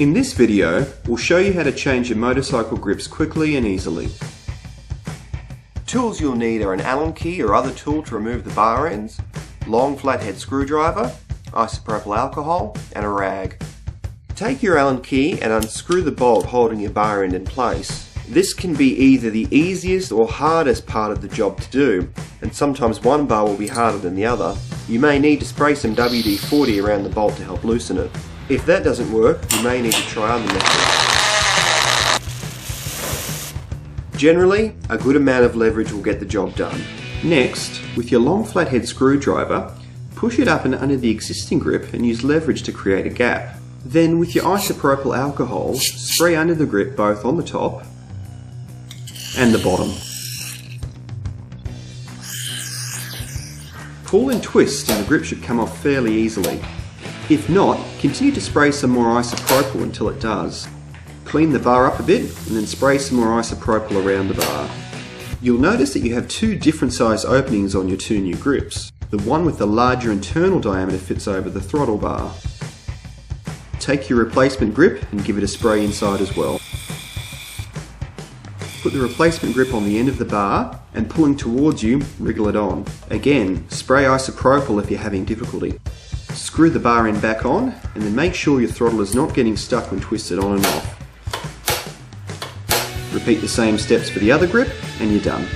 In this video, we'll show you how to change your motorcycle grips quickly and easily. Tools you'll need are an Allen key or other tool to remove the bar ends, long flathead screwdriver, isopropyl alcohol, and a rag. Take your Allen key and unscrew the bolt holding your bar end in place. This can be either the easiest or hardest part of the job to do, and sometimes one bar will be harder than the other. You may need to spray some WD-40 around the bolt to help loosen it. If that doesn't work, you may need to try other methods. Generally, a good amount of leverage will get the job done. Next, with your long flathead screwdriver, push it up and under the existing grip and use leverage to create a gap. Then with your isopropyl alcohol, spray under the grip both on the top and the bottom. Pull and twist and the grip should come off fairly easily. If not, continue to spray some more isopropyl until it does. Clean the bar up a bit and then spray some more isopropyl around the bar. You'll notice that you have two different size openings on your two new grips. The one with the larger internal diameter fits over the throttle bar. Take your replacement grip and give it a spray inside as well. Put the replacement grip on the end of the bar and pulling towards you, wriggle it on. Again, spray isopropyl if you're having difficulty. Screw the bar end back on and then make sure your throttle is not getting stuck when twisted on and off. Repeat the same steps for the other grip and you're done.